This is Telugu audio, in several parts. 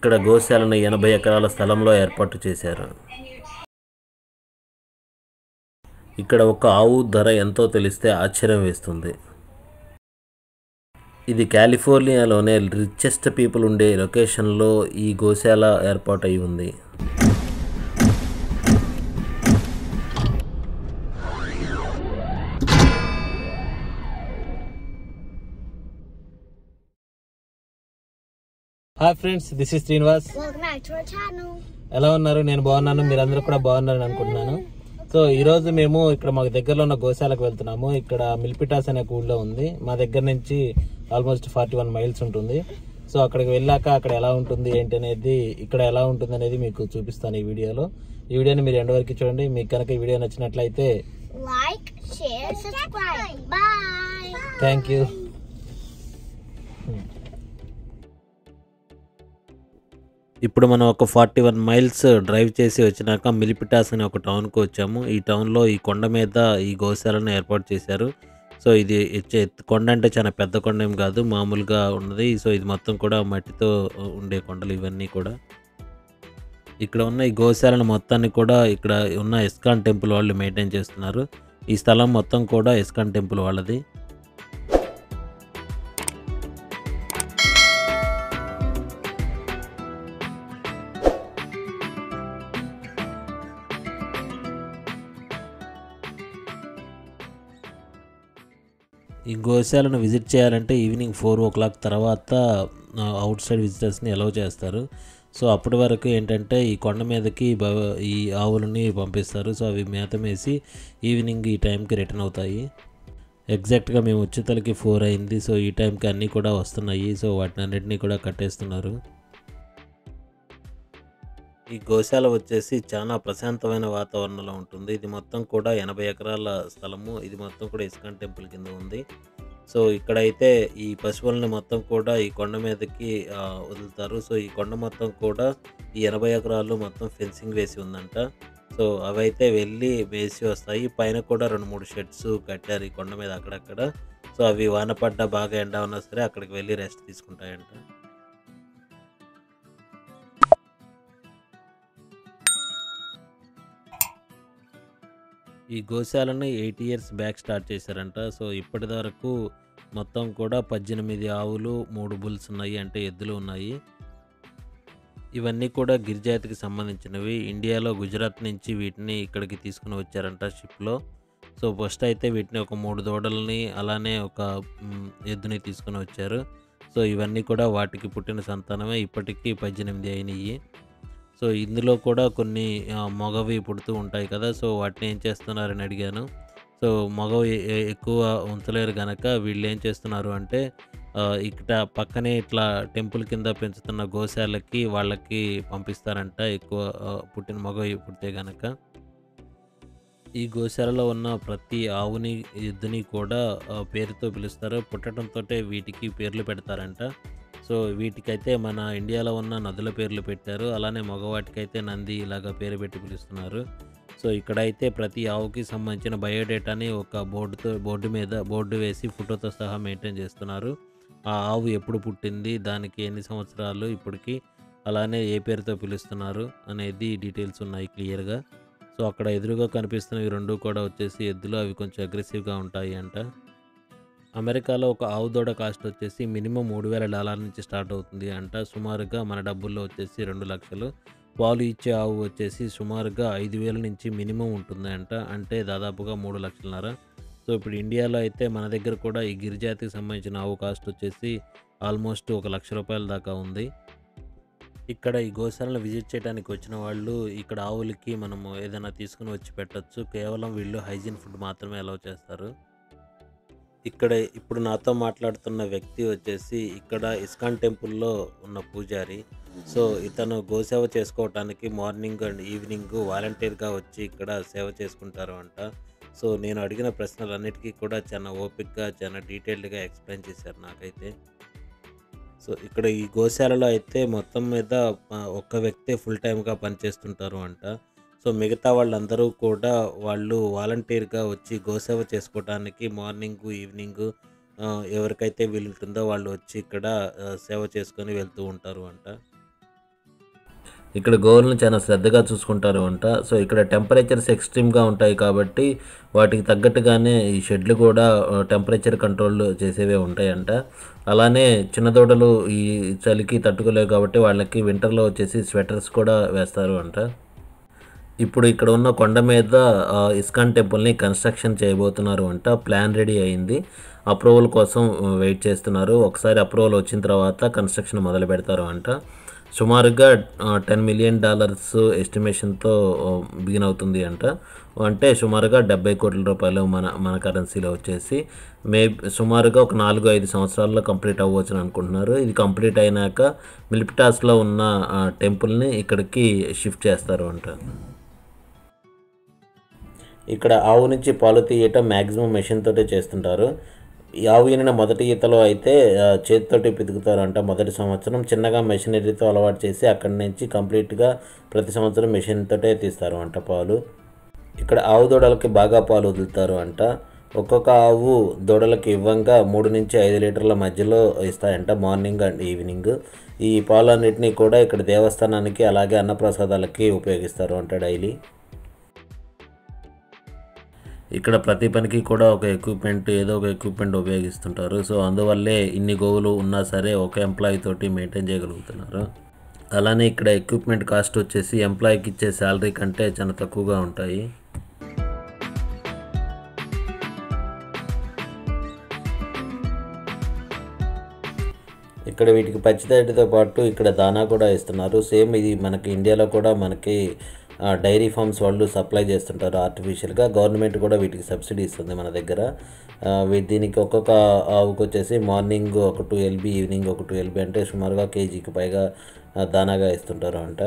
ఇక్కడ గోశాలను ఎనభై ఎకరాల స్థలంలో ఏర్పాటు చేశారు. ఇక్కడ ఒక ఆవు ధర ఎంతో తెలిస్తే ఆశ్చర్యం వేస్తుంది. ఇది కాలిఫోర్నియాలోనే రిచెస్ట్ పీపుల్ ఉండే లొకేషన్లో ఈ గోశాల ఏర్పాటై ఉంది. Hi friends this is Srinivas. ఎలా ఉన్నారు? నేను బాగున్నాను మీరందరూ కూడా బాగున్నారని అనుకుంటున్నాను. సో ఈ రోజు మేము ఇక్కడ మాకు దగ్గరలో ఉన్న గోశాలకు వెళ్తున్నాము. ఇక్కడ మిల్పిటాస్ అనే ఊళ్ళో ఉంది. మా దగ్గర నుంచి ఆల్మోస్ట్ ఫార్టీ వన్ మైల్స్ ఉంటుంది. సో అక్కడికి వెళ్ళాక అక్కడ ఎలా ఉంటుంది ఏంటి అనేది ఇక్కడ ఎలా ఉంటుంది అనేది మీకు చూపిస్తాను ఈ వీడియోలో. ఈ వీడియోని మీరు ఎండ్ వరకు చూడండి. మీకు కనుక ఈ వీడియో నచ్చినట్లయితే. థ్యాంక్ యూ ఇప్పుడు మనం ఒక ఫార్టీ వన్ మైల్స్ డ్రైవ్ చేసి వచ్చినాక మిలిపిటాస్ అనే ఒక టౌన్కి వచ్చాము. ఈ టౌన్లో ఈ కొండ మీద ఈ గోశాలను ఏర్పాటు చేశారు. సో ఇది కొండ అంటే చాలా పెద్ద కొండ ఏం కాదు మామూలుగా ఉన్నది. సో ఇది మొత్తం కూడా మట్టితో ఉండే కొండలు ఇవన్నీ కూడా. ఇక్కడ ఉన్న ఈ గోశాలను మొత్తాన్ని కూడా ఇక్కడ ఉన్న ఇస్కాన్ టెంపుల్ వాళ్ళు మెయింటైన్ చేస్తున్నారు. ఈ స్థలం మొత్తం కూడా ఇస్కాన్ టెంపుల్ వాళ్ళది. ఈ గోశాలను విజిట్ చేయాలంటే ఈవినింగ్ ఫోర్ ఓ క్లాక్ తర్వాత అవుట్ సైడ్ విజిటర్స్ని అలౌ చేస్తారు. సో అప్పటి వరకు ఏంటంటే ఈ కొండ మీదకి ఈ ఆవులని పంపిస్తారు. సో అవి మేత మేసి ఈవినింగ్ ఈ టైంకి రిటర్న్ అవుతాయి. ఎగ్జాక్ట్గా మేము వచ్చేతలకి ఫోర్ అయింది. సో ఈ టైంకి అన్నీ కూడా వస్తున్నాయి. సో వాటిని అన్నిటినీ కూడా కట్టేస్తున్నారు. ఈ గోశాల వచ్చేసి చాలా ప్రశాంతమైన వాతావరణంలో ఉంటుంది. ఇది మొత్తం కూడా ఎనభై ఎకరాల స్థలము. ఇది మొత్తం కూడా ఇస్కాన్ టెంపుల్ కింద ఉంది. సో ఇక్కడైతే ఈ పశువులని మొత్తం కూడా ఈ కొండ మీదకి వదులుతారు. సో ఈ కొండ మొత్తం కూడా ఈ ఎనభై ఎకరాలు మొత్తం ఫెన్సింగ్ వేసి ఉందంట. సో అవైతే వెళ్ళి వేసి వస్తాయి. పైన కూడా రెండు మూడు షెడ్స్ కట్టారు ఈ కొండ మీద అక్కడక్కడ. సో అవి వాన పడ్డ బాగా ఎండ ఉన్నా సరే అక్కడికి వెళ్ళి రెస్ట్ తీసుకుంటాయంట. ఈ గోశాలను ఎయిట్ ఇయర్స్ బ్యాక్ స్టార్ట్ చేశారంట. సో ఇప్పటి వరకు మొత్తం కూడా పద్దెనిమిది ఆవులు మూడు బుల్స్ ఉన్నాయి అంటే ఎద్దులు ఉన్నాయి. ఇవన్నీ కూడా గిరిజాతికి సంబంధించినవి. ఇండియాలో గుజరాత్ నుంచి వీటిని ఇక్కడికి తీసుకుని వచ్చారంట షిప్లో. సో ఫస్ట్ అయితే వీటిని ఒక మూడు దూడల్ని అలానే ఒక ఎద్దుని తీసుకుని వచ్చారు. సో ఇవన్నీ కూడా వాటికి పుట్టిన సంతానమే. ఇప్పటికీ పద్దెనిమిది అయినాయి సో ఇందులో కూడా కొన్ని మగవి పుడుతూ ఉంటాయి కదా సో వాటిని ఏం చేస్తున్నారని అడిగాను. సో మగవి ఎక్కువ ఉంచలేరు కనుక వీళ్ళు ఏం చేస్తున్నారు అంటే ఇక్కడ పక్కనే ఇట్లా టెంపుల్ కింద పెంచుతున్న గోశాలకి వాళ్ళకి పంపిస్తారంట ఎక్కువ పుట్టిన మగవి పుడితే కనుక ఈ గోశాలలో ఉన్న ప్రతి ఆవుని ఎద్దుని కూడా పేరుతో పిలుస్తారు. పుట్టడంతో వీటికి పేర్లు పెడతారంట. సో వీటికైతే మన ఇండియాలో ఉన్న నదుల పేర్లు పెట్టారు. అలానే మగవాటికైతే నంది ఇలాగ పేరు పెట్టి పిలుస్తున్నారు. సో ఇక్కడైతే ప్రతి ఆవుకి సంబంధించిన బయోడేటాని ఒక బోర్డుతో బోర్డు మీద బోర్డు వేసి ఫోటోతో సహా మెయింటైన్ చేస్తున్నారు. ఆ ఆవు ఎప్పుడు పుట్టింది దానికి ఎన్ని సంవత్సరాలు ఇప్పటికి అలానే ఏ పేరుతో పిలుస్తున్నారు అనేది డీటెయిల్స్ ఉన్నాయి క్లియర్గా. సో అక్కడ ఎదురుగా కనిపిస్తున్నవి రెండు కూడా వచ్చేసి ఎద్దులు అవి కొంచెం అగ్రెసివ్గా ఉంటాయి అంట. అమెరికాలో ఒక ఆవు దూడ కాస్ట్ వచ్చేసి మినిమం మూడు వేల డాలర్ నుంచి స్టార్ట్ అవుతుంది అంట. సుమారుగా మన డబ్బుల్లో వచ్చేసి రెండు లక్షలు. పాలు ఇచ్చే ఆవు వచ్చేసి సుమారుగా ఐదు వేల నుంచి మినిమం ఉంటుంది అంట. అంటే దాదాపుగా మూడు లక్షలన్నర. సో ఇప్పుడు ఇండియాలో అయితే మన దగ్గర కూడా ఈ గిరిజాతికి సంబంధించిన ఆవు కాస్ట్ వచ్చేసి ఆల్మోస్ట్ ఒక లక్ష రూపాయల దాకా ఉంది. ఇక్కడ ఈ గోశాలను విజిట్ చేయడానికి వచ్చిన వాళ్ళు ఇక్కడ ఆవులకి మనము ఏదైనా తీసుకుని వచ్చి పెట్టచ్చు. కేవలం వీళ్ళు హైజీన్ ఫుడ్ మాత్రమే అలౌ చేస్తారు. ఇక్కడ ఇప్పుడు నాతో మాట్లాడుతున్న వ్యక్తి వచ్చేసి ఇక్కడ ఇస్కాన్ టెంపుల్లో ఉన్న పూజారి. సో ఇతను గోసేవ చేసుకోవటానికి మార్నింగ్ అండ్ ఈవినింగ్ వాలంటీర్గా వచ్చి ఇక్కడ సేవ చేసుకుంటారు అంట. సో నేను అడిగిన ప్రశ్నలన్నిటికీ కూడా చాలా ఓపిక్గా చాలా డీటెయిల్డ్గా ఎక్స్ప్లెయిన్ చేశారు నాకైతే. సో ఇక్కడ ఈ గోశాలలో అయితే మొత్తం మీద ఒక్క వ్యక్తే ఫుల్ టైమ్గా పనిచేస్తుంటారు అంట. సో మిగతా వాళ్ళందరూ కూడా వాళ్ళు వాలంటీర్గా వచ్చి గోసేవ చేసుకోవడానికి మార్నింగ్ ఈవినింగ్ ఎవరికైతే వీలుంటుందో వాళ్ళు వచ్చి ఇక్కడ సేవ చేసుకొని వెళ్తూ ఉంటారు అంట. ఇక్కడ గోవులను చాలా శ్రద్ధగా చూసుకుంటారు అంట. సో ఇక్కడ టెంపరేచర్స్ ఎక్స్ట్రీమ్గా ఉంటాయి కాబట్టి వాటికి తగ్గట్టుగానే ఈ షెడ్లు కూడా టెంపరేచర్ కంట్రోల్ చేసేవే ఉంటాయంట. అలానే చిన్న దూడలు ఈ చలికి తట్టుకోలేవు కాబట్టి వాళ్ళకి వింటర్లో వచ్చేసి స్వెటర్స్ కూడా వేస్తారు అంట. ఇప్పుడు ఇక్కడ ఉన్న కొండ మీద ఇస్కాన్ టెంపుల్ని కన్స్ట్రక్షన్ చేయబోతున్నారు అంట. ప్లాన్ రెడీ అయింది. అప్రూవల్ కోసం వెయిట్ చేస్తున్నారు. ఒకసారి అప్రూవల్ వచ్చిన తర్వాత కన్స్ట్రక్షన్ మొదలు పెడతారు అంట. సుమారుగా టెన్ మిలియన్ డాలర్స్ ఎస్టిమేషన్తో బిగిన్ అవుతుంది అంట. అంటే సుమారుగా డెబ్బై కోట్ల రూపాయలు మన మన కరెన్సీలో వచ్చేసి మే సుమారుగా ఒక నాలుగు ఐదు సంవత్సరాల్లో కంప్లీట్ అవ్వచ్చు అని అనుకుంటున్నారు. ఇది కంప్లీట్ అయినాక మిలిపిటాస్లో ఉన్న టెంపుల్ని ఇక్కడికి షిఫ్ట్ చేస్తారు అంట. ఇక్కడ ఆవు నుంచి పాలు తీయటం మ్యాక్సిమం మెషిన్ తోటే చేస్తుంటారు. ఈ ఆవు ఈనిన మొదటి ఈతలో అయితే చేతితోటి పితుకుతారంట మొదటి సంవత్సరం. చిన్నగా మెషినరీతో అలవాటు చేసి అక్కడి నుంచి కంప్లీట్గా ప్రతి సంవత్సరం మెషిన్ తోటే తీస్తారు అంట పాలు. ఇక్కడ ఆవు దూడలకి బాగా పాలు వదులుతారు అంట ఒక్కొక్క ఆవు దూడలకి ఇవ్వంగా మూడు నుంచి ఐదు లీటర్ల మధ్యలో ఇస్తాయంట మార్నింగ్ అండ్ ఈవినింగ్. ఈ పాలన్నింటినీ కూడా ఇక్కడ దేవస్థానానికి అలాగే అన్నప్రసాదాలకి ఉపయోగిస్తారు అంట డైలీ. ఇక్కడ ప్రతి పనికి కూడా ఒక ఎక్విప్మెంట్ ఏదో ఒక ఎక్విప్మెంట్ ఉపయోగిస్తుంటారు. సో అందువల్లే ఇన్ని గోవులు ఉన్నా సరే ఒక ఎంప్లాయీ తోటి మెయింటైన్ చేయగలుగుతున్నారు. అలానే ఇక్కడ ఎక్విప్మెంట్ కాస్ట్ వచ్చేసి ఎంప్లాయీకి ఇచ్చే శాలరీ కంటే చాలా తక్కువగా ఉంటాయి. ఇక్కడ వీటికి పచ్చిదాటితో పాటు ఇక్కడ దానా కూడా ఇస్తున్నారు. సేమ్ ఇది మనకి ఇండియాలో కూడా మనకి డైరీ ఫార్మ్స్ వాళ్ళు సప్లై చేస్తుంటారు ఆర్టిఫిషియల్గా. గవర్నమెంట్ కూడా వీటికి సబ్సిడీ ఇస్తుంది మన దగ్గర. దీనికి ఒక్కొక్క ఆవుకు వచ్చేసి మార్నింగ్ ఒక టూ ఎల్బీ ఈవినింగ్ ఒక టూ ఎల్బీ అంటే సుమారుగా కేజీకి పైగా దానాగా ఇస్తుంటారు అంట.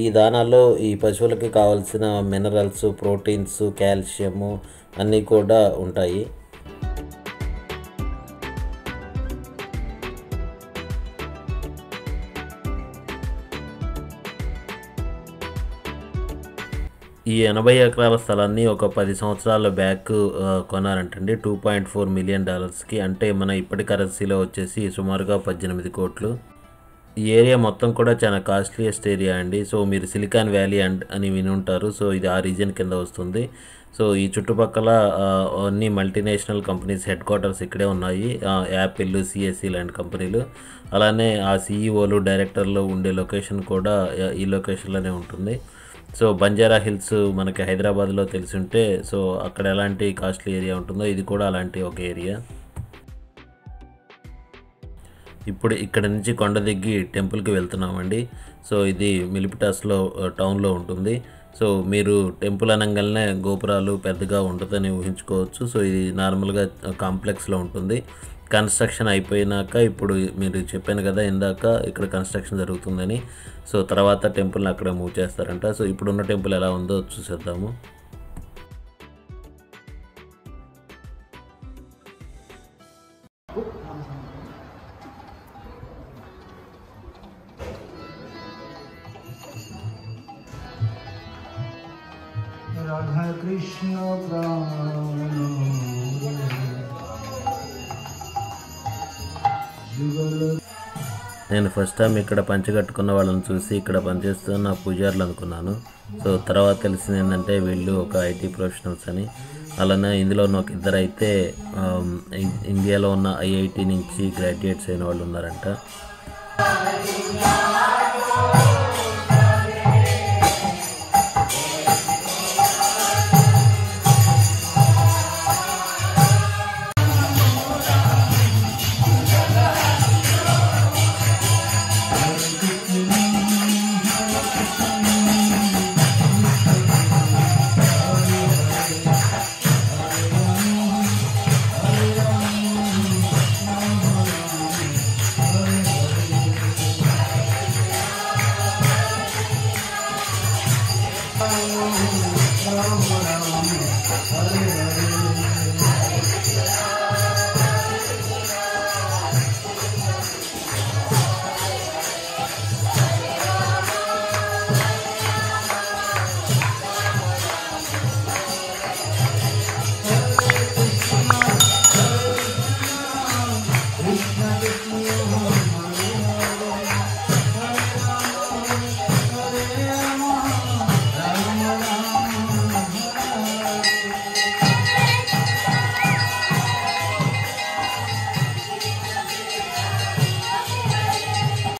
ఈ దానాల్లో ఈ పశువులకి కావాల్సిన మినరల్స్ ప్రోటీన్స్ కాల్షియము అన్నీ కూడా ఉంటాయి. ఈ ఎనభై ఎకరాల స్థలాన్ని ఒక పది సంవత్సరాల బ్యాక్ కొనారంటండి టూ పాయింట్ ఫోర్ మిలియన్ డాలర్స్కి. అంటే మన ఇప్పటి కరెన్సీలో వచ్చేసి సుమారుగా పద్దెనిమిది కోట్లు. ఈ ఏరియా మొత్తం కూడా చాలా కాస్ట్లీయెస్ట్ ఏరియా అండి. సో మీరు సిలికాన్ వ్యాలీ అండ్ అని విని ఉంటారు. సో ఇది ఆ రీజన్ కింద వస్తుంది. సో ఈ చుట్టుపక్కల అన్ని మల్టీనేషనల్ కంపెనీస్ హెడ్ క్వార్టర్స్ ఇక్కడే ఉన్నాయి. యాపిల్ సిఎస్సి లాంటి కంపెనీలు. అలానే ఆ సీఈఓలు డైరెక్టర్లు ఉండే లొకేషన్ కూడా ఈ లొకేషన్లోనే ఉంటుంది. సో బంజారా హిల్స్ మనకి హైదరాబాద్లో తెలిసి ఉంటే సో అక్కడ ఎలాంటి కాస్ట్లీ ఏరియా ఉంటుందో ఇది కూడా అలాంటి ఒక ఏరియా. ఇప్పుడు ఇక్కడ నుంచి కొండ దిగి టెంపుల్కి వెళ్తున్నామండి. సో ఇది మిలిపిటాస్లో టౌన్లో ఉంటుంది. సో మీరు టెంపుల్ అనగానే గోపురాలు పెద్దగా ఉంటుందని ఊహించుకోవచ్చు. సో ఇది నార్మల్గా కాంప్లెక్స్లో ఉంటుంది. కన్స్ట్రక్షన్ అయిపోయినాక ఇప్పుడు మీరు చెప్పాను కదా ఇందాక ఇక్కడ కన్స్ట్రక్షన్ జరుగుతుందని. సో తర్వాత టెంపుల్ని అక్కడ మూవ్ చేస్తారంట. సో ఇప్పుడున్న టెంపుల్ ఎలా ఉందో చూసేద్దాము. నేను ఫస్ట్ టైం ఇక్కడ కట్టుకున్న వాళ్ళని చూసి ఇక్కడ పనిచేస్తున్న పూజారులు అనుకున్నాను. సో తర్వాత తెలిసింది ఏంటంటే వీళ్ళు ఒక ఐటీ ప్రొఫెషనల్స్ అని. అలానే ఇందులో నాకు ఇద్దరు అయితే um, ఇండియాలో ఉన్న ఐఐటి నుంచి గ్రాడ్యుయేట్స్ అయిన వాళ్ళు ఉన్నారంట.